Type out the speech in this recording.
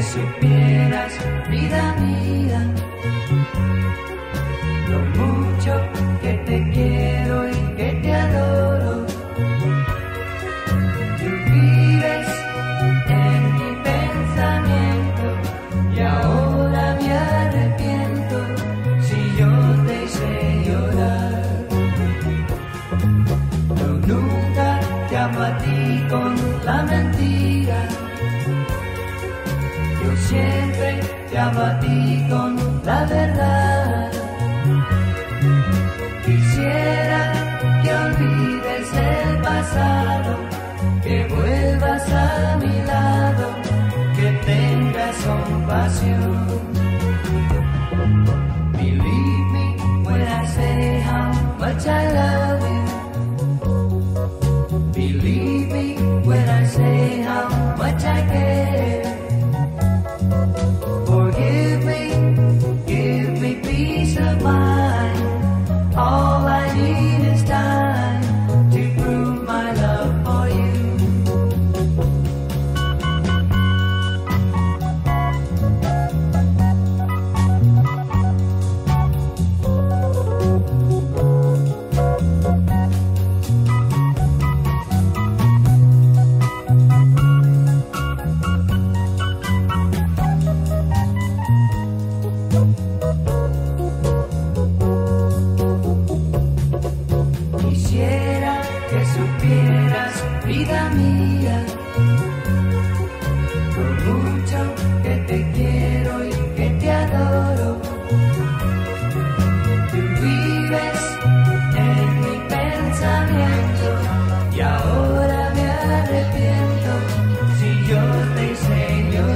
supieras, vida mía, lo mucho que te quiero y que te adoro. Tú vives en mi pensamiento y ahora me arrepiento si yo te hice llorar. Yo nunca te amo a ti con la mentira. Te ti con la verdad. Quisiera que olvides el pasado, que vuelvas a mi lado, que tengas compasión. Believe me when I say how much I love they say